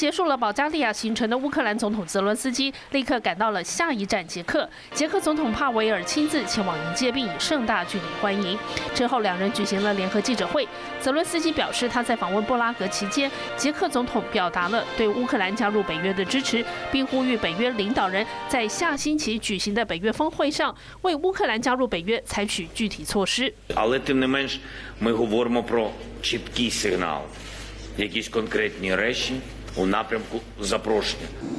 结束了保加利亚行程的乌克兰总统泽伦斯基立刻赶到了下一站捷克，捷克总统帕维尔亲自前往迎接，并以盛大敬礼欢迎。之后，两人举行了联合记者会。泽伦斯基表示，他在访问布拉格期间，捷克总统表达了对乌克兰加入北约的支持，并呼吁北约领导人在下星期举行的北约峰会上为乌克兰加入北约采取具体措施。Але тим не менш, ми говоримо про чіткий сигнал, якісь конкретні речі.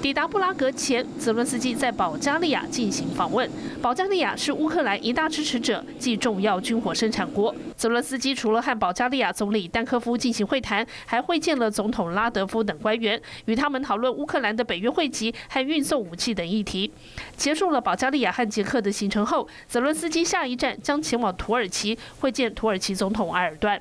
抵达布拉格前，泽伦斯基在保加利亚进行访问。保加利亚是乌克兰一大支持者，即重要军火生产国。泽伦斯基除了和保加利亚总理丹科夫进行会谈，还会见了总统拉德夫等官员，与他们讨论乌克兰的北约会籍和运送武器等议题。结束了保加利亚和捷克的行程后，泽伦斯基下一站将前往土耳其会见土耳其总统埃尔段。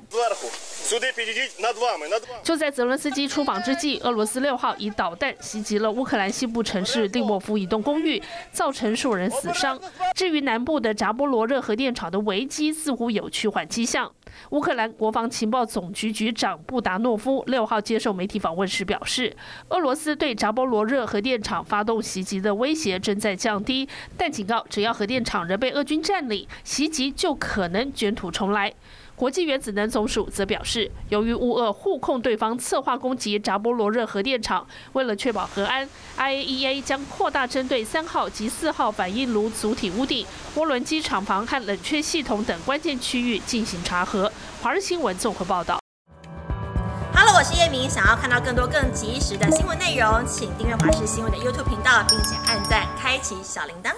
就在泽伦斯基出访之际，俄罗斯六号以导弹袭击了乌克兰西部城市利沃夫一栋公寓，造成数人死伤。至于南部的扎波罗热核电厂的危机，似乎有趋缓迹象。乌克兰国防情报总局局长布达诺夫六号接受媒体访问时表示，俄罗斯对扎波罗热核电厂发动袭击的威胁正在降低，但警告只要核电厂仍被俄军占领，袭击就可能卷土重来。国际原子能总署则表示，由于乌俄互控对方策划攻击扎波罗热核电厂，为了确保核安，IAEA 将扩大针对三号及四号反应炉主体屋顶、涡轮机厂房和冷却系统等关键区域进行查核。华日新闻综合报道。Hello，我是叶明。想要看到更多更及时的新闻内容，请订阅华视新闻的 YouTube 频道，并且按赞、开启小铃铛。